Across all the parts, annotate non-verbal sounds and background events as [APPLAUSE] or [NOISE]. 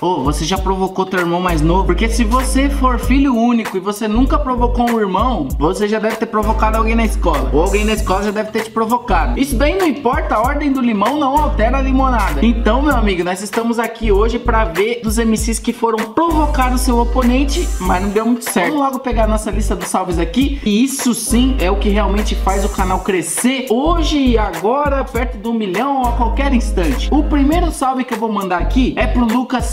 Ô, você já provocou teu irmão mais novo? Porque se você for filho único e você nunca provocou um irmão, você já deve ter provocado alguém na escola. Ou alguém na escola já deve ter te provocado. Isso daí não importa, a ordem do limão não altera a limonada. Então, meu amigo, nós estamos aqui hoje pra ver dos MCs que foram provocar o seu oponente, mas não deu muito certo. Vamos logo pegar a nossa lista dos salves aqui. E isso sim é o que realmente faz o canal crescer hoje e agora, perto do milhão ou a qualquer instante. O primeiro salve que eu vou mandar aqui é pro Lucas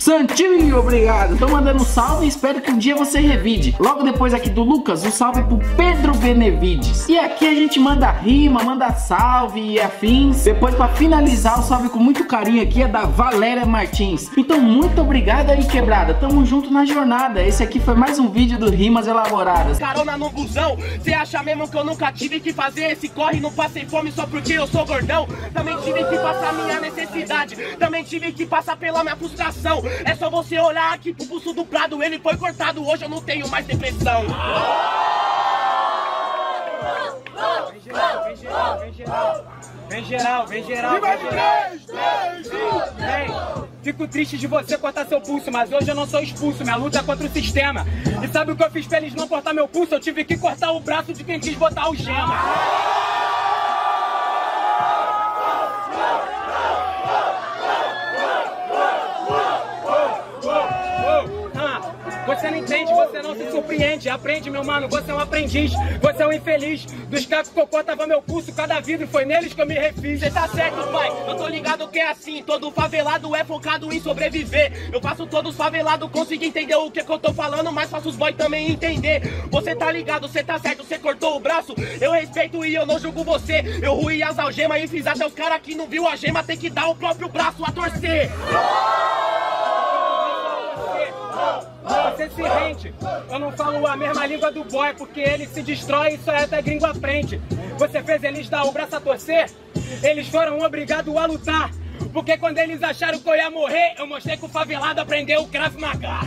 Santinho, obrigado. Tô mandando um salve e espero que um dia você revide. Logo depois aqui do Lucas, um salve pro Pedro Benevides. E aqui a gente manda rima, manda salve e afins. Depois pra finalizar o salve com muito carinho aqui é da Valéria Martins. Então muito obrigado aí, quebrada. Tamo junto na jornada. Esse aqui foi mais um vídeo do Rimas Elaboradas. Carona no busão, cê acha mesmo que eu nunca tive que fazer esse corre? Não passei fome só porque eu sou gordão. Também tive que passar minha necessidade, também tive que passar pela minha frustração. É só você olhar aqui pro pulso do Prado, ele foi cortado, hoje eu não tenho mais depressão. Vem geral, vem geral, vem geral. Vem geral, vem geral, vem geral. Vem. Fico triste de você cortar seu pulso, mas hoje eu não sou expulso. Minha luta é contra o sistema. E sabe o que eu fiz pra eles não cortar meu pulso? Eu tive que cortar o braço de quem quis botar o gema. Você não se surpreende. Aprende, meu mano, você é um aprendiz. Você é um infeliz. Dos cacos cocô tava meu pulso, cada vidro foi neles que eu me refiz. Cê tá certo, pai. Eu tô ligado que é assim. Todo favelado é focado em sobreviver. Eu faço todos favelados conseguir entender o que, que eu tô falando, mas faço os boy também entender. Você tá ligado, cê tá certo, cê cortou o braço. Eu respeito e eu não julgo você. Eu ruí as algemas e fiz até os caras que não viu a gema tem que dar o próprio braço a torcer. Você se rende. Eu não falo a mesma língua do boy, porque ele se destrói e só é até gringo aprende. Você fez eles dar o braço a torcer? Eles foram obrigados a lutar. Porque quando eles acharam que eu ia morrer, eu mostrei que o favelado aprendeu o Krav Maga.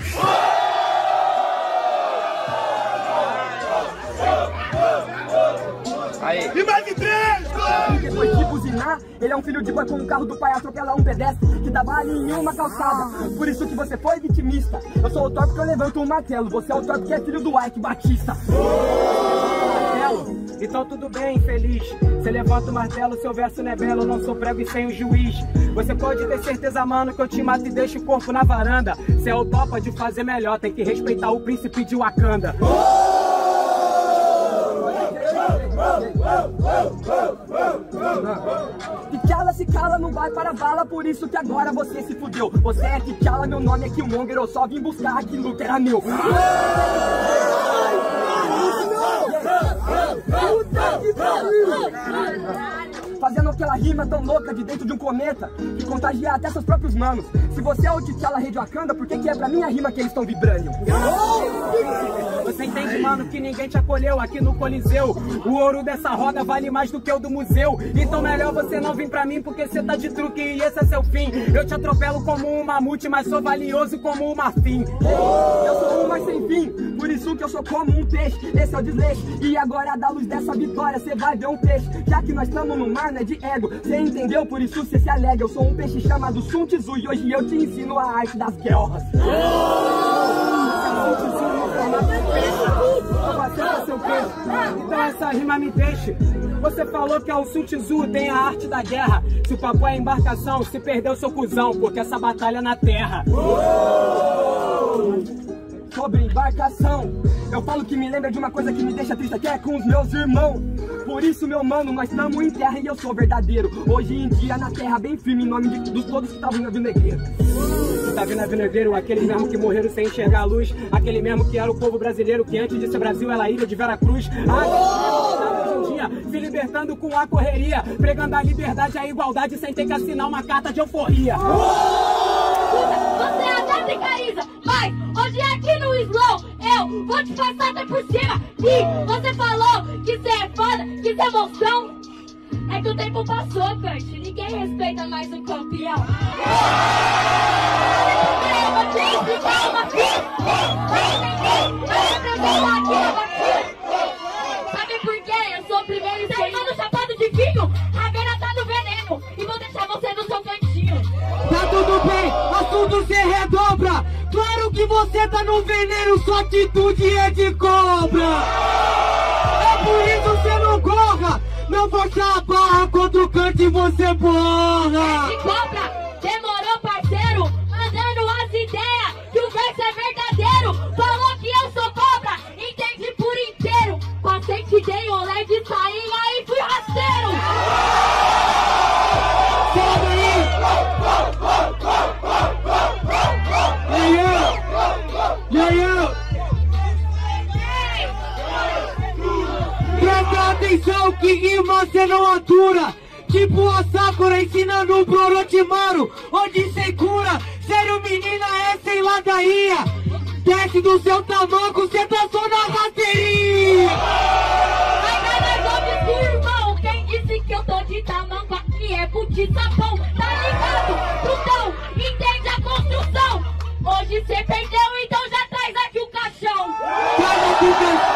E mais de três! Depois de buzinar, ele é um filho de boy com um carro do pai atropela um pedestre que dá bala em uma calçada. Por isso que você foi vitimista. Eu sou o Thor porque eu levanto um martelo. Você é o Thor porque é filho do Ike Batista. martelo. Então tudo bem, infeliz. Você levanta o martelo, seu verso não é belo, eu não sou prego e sem o juiz. Você pode ter certeza, mano, que eu te mato e deixo o corpo na varanda. Você é o topa de fazer melhor, tem que respeitar o príncipe de Wakanda. T'Challa se cala, não vai para a bala, por isso que agora você se fudeu. Você é T'Challa, meu nome é Killmonger, eu só vim buscar aquilo que era meu. Fazendo aquela rima tão louca de dentro de um cometa Que contagia até seus próprios manos Se você é o T'Challa Rei de Wakanda Por que que é pra minha rima que eles estão vibrando? Você entende, mano, que ninguém te acolheu aqui no Coliseu. O ouro dessa roda vale mais do que o do museu. Então melhor você não vir pra mim, porque você tá de truque e esse é seu fim. Eu te atropelo como um mamute, mas sou valioso como um marfim. Eu sou um mais sem fim, por isso que eu sou como um peixe. Esse é o desleixo, e agora da luz dessa vitória cê vai ver um peixe. Já que nós estamos no mar, não é de ego. Cê entendeu? Por isso cê se alega. Eu sou um peixe chamado Sun Tzu e hoje eu te ensino a arte das guerras. Então essa rima me deixe. Você falou que é o Sun Tzu, tem a arte da guerra. Se o papo é embarcação, se perdeu seu cuzão, porque essa batalha é na terra. sobre embarcação. Eu falo que me lembra de uma coisa que me deixa triste, que é com os meus irmãos. Por isso, meu mano, nós estamos em terra e eu sou verdadeiro. Hoje em dia, na terra, bem firme, em nome de, dos todos que estavam na Vinegueira. Você tá vendo a Vinegueiro, aqueles mesmo que morreram sem enxergar a luz, aquele mesmo que era o povo brasileiro, que antes de ser Brasil era a ilha de Veracruz. Ah, hoje em dia, se libertando com a correria, pregando a liberdade e a igualdade sem ter que assinar uma carta de euforia. Você até brigariza, mas hoje aqui no Slow eu vou te passar até por cima. E você falou que você é foda, que você é emoção. É que o tempo passou, Kurt. Ninguém respeita mais o campeão. Apresentar aqui na vacina. Sabe por quê? Eu sou o primeiro e sei, chapado de vinho. A beira tá no veneno. E vou deixar você no seu cantinho. Tá tudo bem, assunto ser falando que você tá no veneno, sua atitude é de cobra. É por isso você não corra, não força a barra contra o canto e você borra. De cobra, demorou parceiro, mandando as ideias que o verso é verdadeiro. Falou rima você não atura Tipo a Sakura ensinando pro Orochimaru Onde cê cura Sério menina é sem ladainha Desce do seu tamanco, cê tá só na rasteirinha Ai, nada obscuro, irmão. Quem disse que eu tô de tamanco aqui é puti sapão, tá ligado? Trutão, entende a construção. Hoje cê perdeu, então já traz aqui o caixão. Calma, Na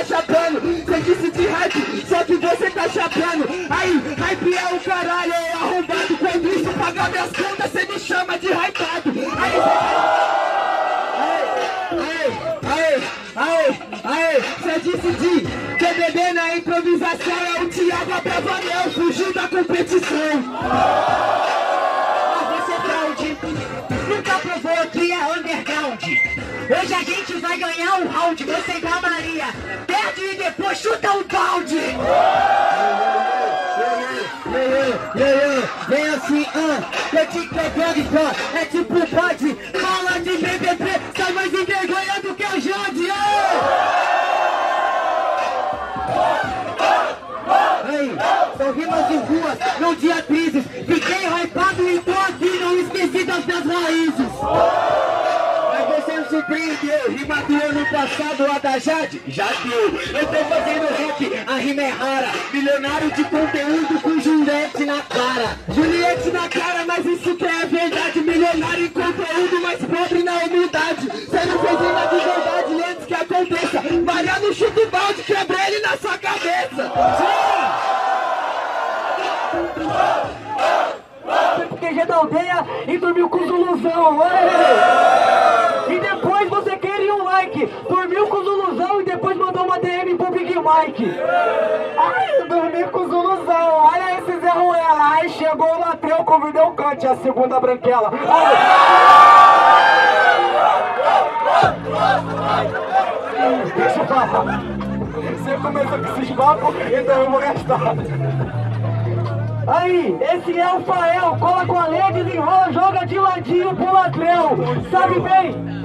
tá chapando, você disse de hype, só que você tá chapando. Aí, hype é o caralho, é arrombado. Quando isso pagar minhas contas, você me chama de hypado. Aí, aê, aê, aê, você disse de TBB na improvisação é o Thiago Abravanel, fugiu da competição. Fraude, nunca provou que é underground. Hoje a gente vai ganhar um round, você e a Maria. E depois chuta o balde. Vem assim, ah, eu te pegando então, é tipo pode, fala de BBB, sai mais envergonhado do que o Jade, Aí, são rimas em ruas, não de atrizes, fiquei hypado e tô aqui, não esqueci das minhas raízes. Rima do ano passado, a da Jade, já deu. Eu tô fazendo rap, a rima é rara, milionário de conteúdo com Juliette na cara. Juliette na cara, mas isso que é verdade, milionário em conteúdo, mas pobre na humildade. Você não fez rima de verdade antes que aconteça. Mariano chuta o balde, quebra ele na sua cabeça. PG da aldeia e dormiu com o. Ei! E um like. Dormiu com o Zuluzão e depois mandou uma DM pro Big Mike. Ai, dormi com o Zuluzão. Olha esse Zé Ruela. Aí chegou o Latreu, convidou o Cante, a segunda branquela. Ai. Deixa eu falar. Você começou com esses papos, então eu vou gastar. Aí, esse é o Fael, cola com a lei, desenrola, joga de ladinho pro latrão. Sabe bem?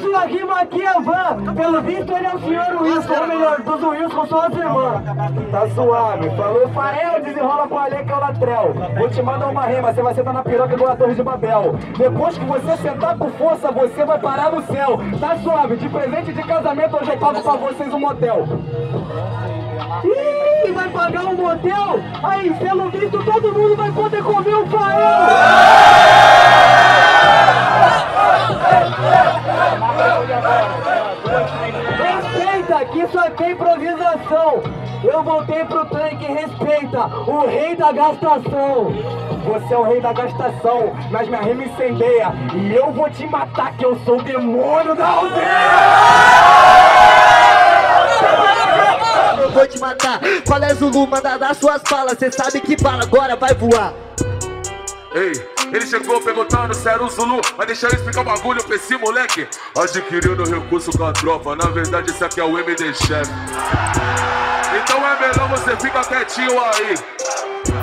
Sua rima aqui é van. Pelo visto ele é o senhor Wilson, ou melhor, dos Wilson são as irmãs. Tá suave, falou Fael, desenrola com a lei que é o latrão. Vou te mandar uma rima, você vai sentar na piroca igual a Torre de Babel. Depois que você sentar com força, você vai parar no céu. Tá suave, de presente de casamento hoje eu pago pra vocês um motel. Ih, vai pagar um motel? Aí, pelo visto, todo mundo vai poder comer o Fael! Respeita, aqui é improvisação. Eu voltei pro tanque, respeita, o rei da gastação. Você é o rei da gastação, mas minha rima incendeia. E eu vou te matar, que eu sou o demônio da aldeia! Eu vou te matar. Qual é Zulu? Manda dar suas balas. Cê sabe que bala agora vai voar. Ei, ele chegou perguntando se era o Zulu, mas deixa eu explicar o bagulho pra esse moleque. Adquirindo recurso com a tropa, na verdade esse aqui é o MD Chef. Então é melhor você ficar quietinho aí.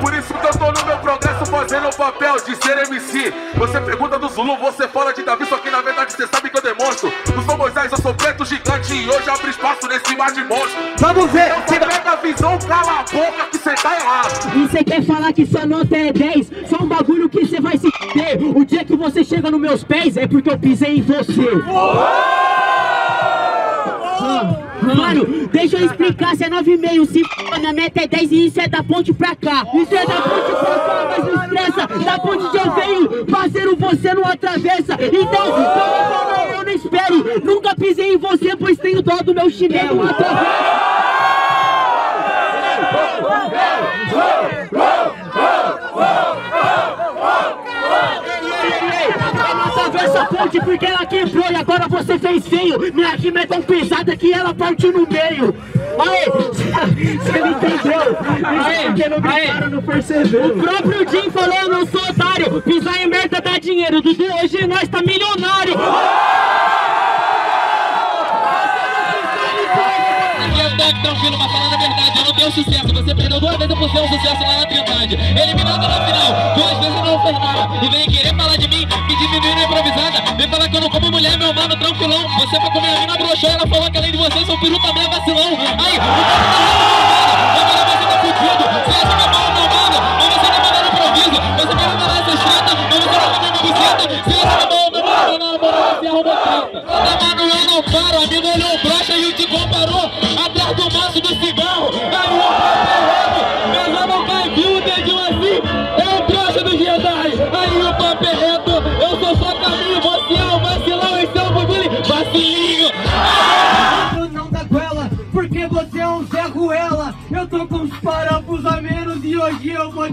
Por isso que eu tô no meu progresso fazendo o papel de ser MC. Você pergunta do Zulu, você fala de Davi, só que na verdade você sabe que eu demonstro. Não sou Moisés, eu sou preto gigante e hoje abro espaço nesse mar de monstros. Vamos ver, Então você pega a visão, cala a boca que você tá errado. E cê quer falar que sua nota é 10? Só um bagulho que cê vai se ter. O dia que você chega nos meus pés é porque eu pisei em você. Ah, Mano, deixa eu explicar, cê é 9,5, se f... minha meta é 10 e isso é da ponte pra cá. Isso é da ponte pra cá, mas não estressa. Da ponte de eu venho, parceiro, você não atravessa. Então, como falar, eu não espere. Nunca pisei em você, pois tenho dó do meu chinelo. Atravessa. Ponte porque ela quebrou e agora você fez feio. Minha rima é tão pesada que ela partiu no meio. Aê, você não entendeu? Aê, porque não gritaram, não percebeu. O próprio Jim falou, eu não sou otário. Pisar em merda dá dinheiro. Dudu, hoje nós tá milionário. Aqui é o Doc tranquilo, mas sucesso. Você perdeu duas vezes por ser um sucesso lá na Trindade. Eliminado na final, duas vezes não fez nada. E vem querer falar de mim, me diminuir na improvisada. Vem falar que eu não como mulher, meu mano, tranquilão. Você foi comer a mina, broxou, ela falou que além de você, seu peru também é vacilão. Aí, o cara tá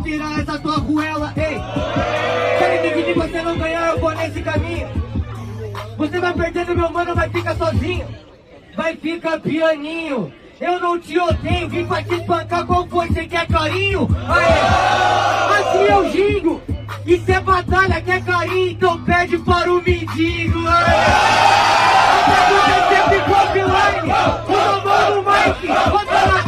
tirar essa tua ruela. Ei, quero que você não ganhar, eu vou nesse caminho. Você vai perdendo, meu mano, vai ficar sozinho. Vai ficar pianinho. Eu não te odeio, vim pra te espancar, qual foi? Você quer carinho? Aê, assim eu gingo. Isso é batalha, quer carinho, então pede para o mendigo. Até você ficou offline, o mano Mike, bota Por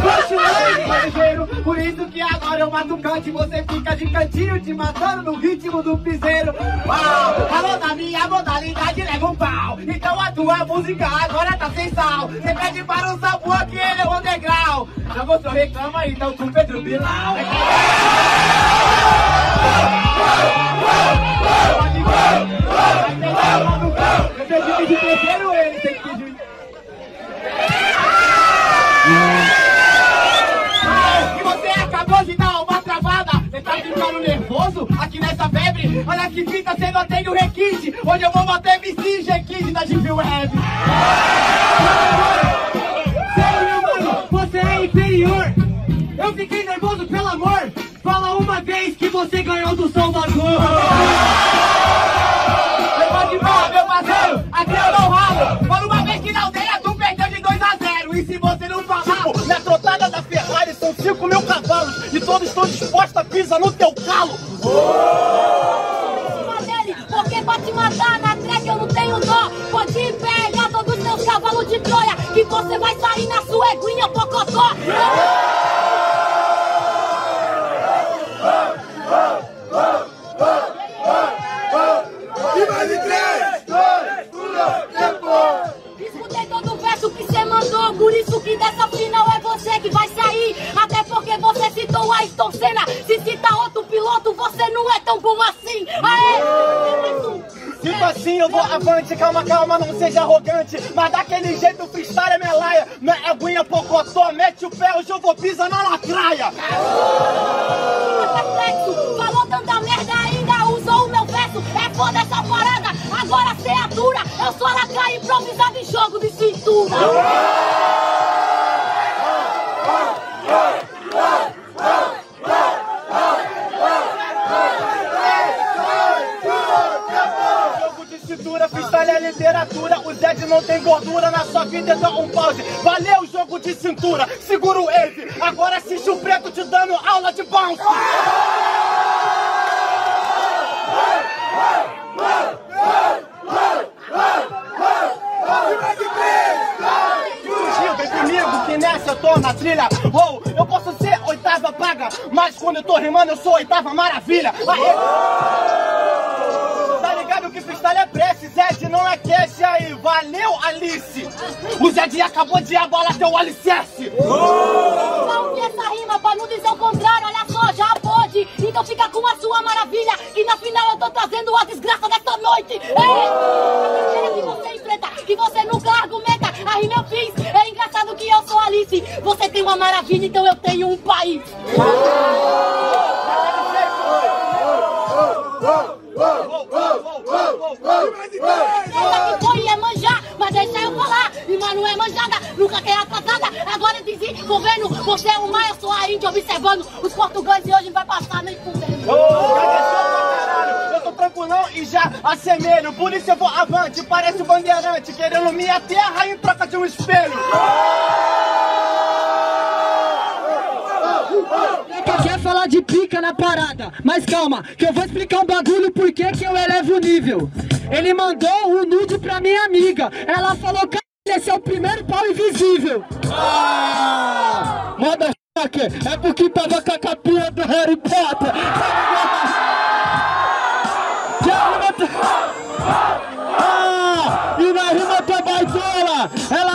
agora eu mato cante, você fica de cantinho, te matando no ritmo do piseiro. Uau, falou da minha modalidade, leva um pau. Então a tua música agora tá sem sal. Você pede para o sabor que ele é o degrau. Já você reclama, então com Pedro Bilal. [LAUGHS] Eu de terceiro, ele tem que pedir. Acabou de uma travada. Você tá ficando nervoso aqui nessa febre? Olha que fita, você não tem o requinte. Hoje eu vou bater MC G15 da Deep Web. Sério, meu mano, você é inferior. Eu fiquei nervoso, pelo amor. Fala uma vez que você ganhou do Salvador. 5 mil cavalos e todos estão dispostos a pisar no teu calo. dele, porque pra te matar na track eu não tenho dó. Pode pegar todos os seus cavalos de Troia, que você vai sair na sua eguinha pocotó. Escutei todo o verso que você mandou, por isso que dessa citou Ayrton Senna. Se cita outro piloto, você não é tão bom assim. Aê! Tipo assim, eu vou avante, calma, calma, não seja arrogante. Mas daquele jeito, o freestyle é minha laia. Minha aguinha pocotó, mete o pé, hoje eu vou pisar na lacraia. Falou tanta merda ainda, usou o meu verso. É foda essa parada, agora cê atura. Eu sou a lacraia improvisada em jogo de cintura. Vida, um pause. Valeu, jogo de cintura. Segura o wave. Agora assiste o preto te dando aula de bounce. Fugiu, vem comigo que nessa eu tô na trilha. Uou, eu posso ser oitava paga, mas quando eu tô rimando eu sou oitava maravilha. Aê! Tá ligado que freestyle é prece, Zed não é aí. Valeu, Alice! O Zed acabou de abalar teu alicerce! Não que essa rima, pra não dizer o contrário, olha só, já pode. Então fica com a sua maravilha, que na final eu tô trazendo a desgraça dessa noite. Ei! que você enfrenta, que você nunca argumenta. A rima eu fiz, é engraçado que eu sou Alice. Você tem uma maravilha, então eu tenho um país. Essa que foi é manjar, mas deixa eu E mas não é manjada, nunca quer atrasada. Agora dizem, governo, você é o mar, eu sou a índia observando. Os portugueses hoje não vai passar nem pra caralho. Eu tô tranquilão e já assemelho. Por isso eu vou avante, parece o bandeirante, querendo minha terra em troca de um espelho. Quer falar de pica na parada, mas calma, que eu vou explicar um bagulho por que que eu elevo o nível. Ele mandou o nude pra minha amiga, ela falou que esse é o primeiro pau invisível. Ah, moda choque, é porque tava com a capinha do Harry Potter. Ah, e na rima tua baitola, ela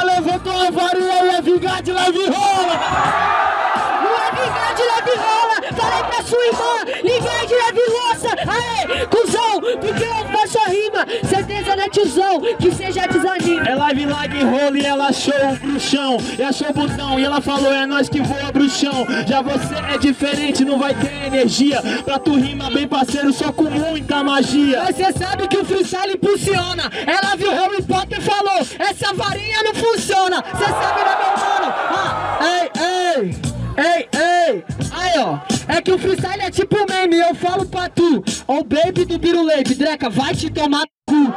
tiozão, que seja desanime. É live lag rola e ela achou o bruxão E achou o botão e ela falou é nós que voa bruxão Já você é diferente, não vai ter energia Pra tu rima bem parceiro, só com muita magia Mas cê sabe que o freestyle impulsiona. Ela viu Harry Potter e falou: essa varinha não funciona. Cê sabe, né, meu mano? Ah, ei, ei, ei, ei. Aí, ó. É que o freestyle é tipo meme. Eu falo pra tu: Ó, o baby do Biruleibe, Dreca, vai te tomar cu.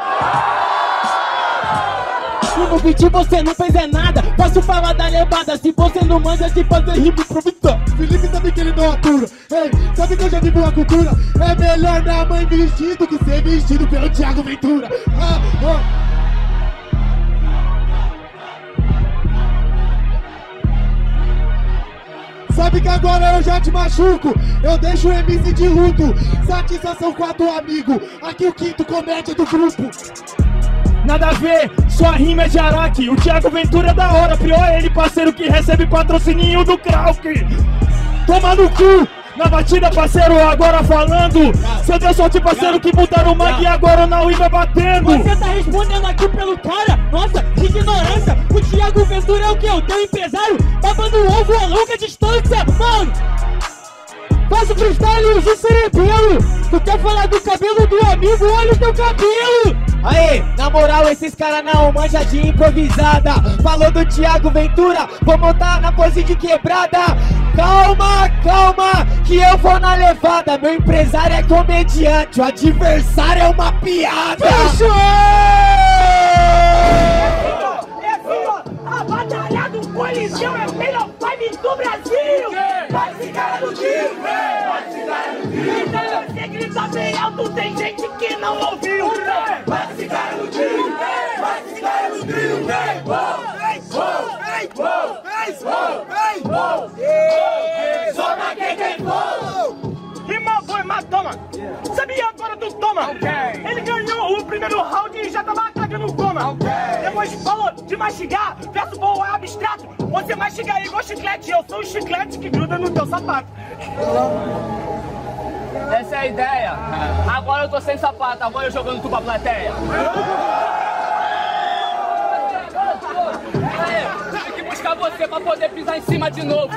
Se no beat você não fez é nada, posso falar da levada. Se você não manja de fazer rima improvisar. Felipe sabe que ele não atura Ei, sabe que eu já vivo uma cultura É melhor dar mãe vestido que ser vestido pelo Thiago Ventura ah, ah. Sabe que agora eu já te machuco. Eu deixo o MC de luto. Satisfação do amigo. Aqui o quinto comédia do grupo. Nada a ver, sua rima é de Araque O Thiago Ventura é da hora, pior é ele parceiro que recebe patrocininho do Krauk Toma no cu, na batida parceiro, agora falando Cê deu sorte parceiro que mudaram o mag e agora o Naui vai batendo Você tá respondendo aqui pelo cara? Nossa, que ignorância! O Thiago Ventura é o que? O teu empresário? Babando ovo a longa distância, mano! Faço freestyle e uso cerebelo! Tu quer falar do cabelo do amigo? Olha o teu cabelo! Aê, na moral, esses caras não manja de improvisada. Falou do Thiago Ventura, vou montar na pose de quebrada. Calma, calma, que eu vou na levada. Meu empresário é comediante, o adversário é uma piada. Fechou! É assim, ó, a batalha do Coliseu é a melhor vibe do Brasil! Vai ficar no tiro, vai ficar no tiro! Então você grita bem alto, tem gente que não ouviu! Vai ficar no tiro, mastigar, verso bom é abstrato. Você mastiga igual chiclete, eu sou o chiclete que gruda no teu sapato. Essa é a ideia. Agora eu tô sem sapato, agora eu jogando tu pra plateia. Aê, tive que buscar você pra poder pisar em cima de novo.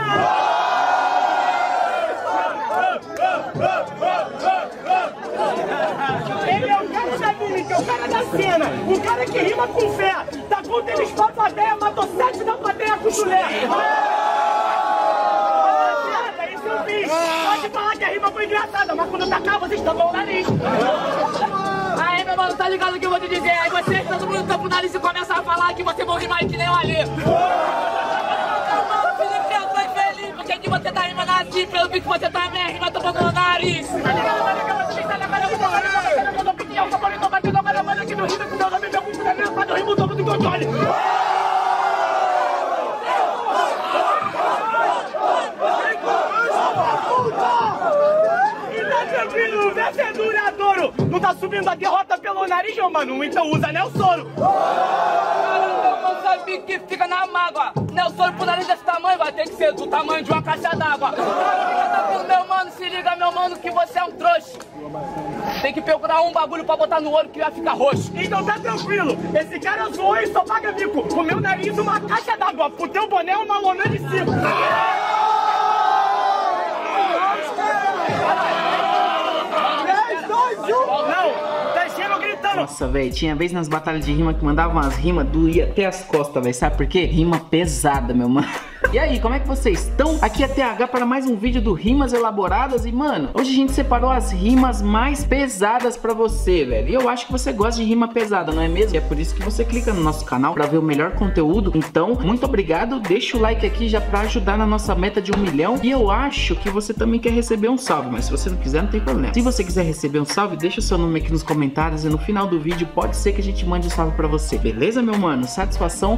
Ele é o cara da mímica, o cara da cena, o cara que rima com fé. Tá pra plateia, matou sete da plateia com chulé. Ah, isso eu fiz. Pode falar que a rima foi engraçada, mas quando tacar, vocês tampam o nariz. Aí, meu mano, tá ligado o que eu vou te dizer? Aí vocês, todo mundo tampa o nariz e começa a falar que você vão rimar que nem o Ali. Mano, Felipe, eu tô infeliz, porque que você tá rimando assim, pelo que você tá minha rima tomando no nariz. Tá ligado, tá ligado, vocês tá ligado, eu tô falando, tô batendo, eu tô opinião, tô falando, tô batendo, agora mano aqui no rima, com meu nome, meu cu, rimo dobro do controle. E tranquilo, o verso é duradouro. Não tá subindo a derrota pelo nariz, meu mano, então usa né. Que fica na mágoa. Por nariz desse tamanho, vai ter que ser do tamanho de uma caixa d'água. Meu mano, se liga, meu mano, que você é um trouxa. Tem que procurar um bagulho pra botar no olho que vai ficar roxo. Então tá tranquilo, esse cara zoou e só paga bico. O meu nariz uma caixa d'água, pro teu boné uma lona de circo. Três, dois, um. Não, tá gritando. Nossa, velho, tinha vez nas batalhas de rima que mandavam umas rimas, doía até as costas, velho. Sabe por quê? Rima pesada, meu mano. E aí, como é que vocês estão? Aqui é TH para mais um vídeo do Rimas Elaboradas e, mano, hoje a gente separou as rimas mais pesadas pra você, velho. E eu acho que você gosta de rima pesada, não é mesmo? E é por isso que você clica no nosso canal pra ver o melhor conteúdo. Então, muito obrigado, deixa o like aqui já pra ajudar na nossa meta de um milhão. E eu acho que você também quer receber um salve, mas se você não quiser, não tem problema. Se você quiser receber um salve, deixa o seu nome aqui nos comentários e no final do vídeo pode ser que a gente mande um salve pra você. Beleza, meu mano? Satisfação